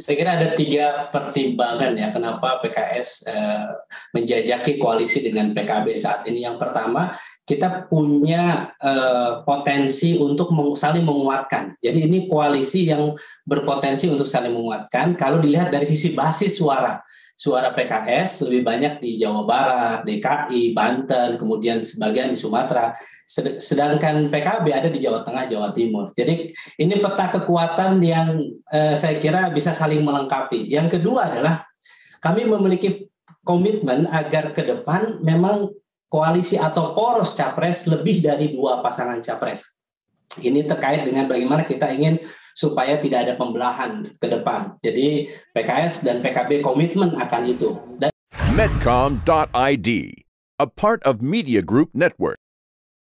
Saya kira ada tiga pertimbangan ya kenapa PKS eh, menjajaki koalisi dengan PKB saat ini. Yang pertama, kita punya eh, potensi untuk saling menguatkan. Jadi ini koalisi yang berpotensi untuk saling menguatkan. Kalau dilihat dari sisi basis suara, suara PKS lebih banyak di Jawa Barat, DKI, Banten, kemudian sebagian di Sumatera. Sedangkan PKB ada di Jawa Tengah, Jawa Timur. Jadi ini peta kekuatan yang eh, saya kira bisa saling melengkapi. Yang kedua adalah kami memiliki komitmen agar ke depan memang koalisi atau poros capres lebih dari dua pasangan capres. Ini terkait dengan bagaimana kita ingin supaya tidak ada pembelahan ke depan. Jadi PKS dan PKB komitmen akan itu. Dan Medcom.id, a part of Media Group Network.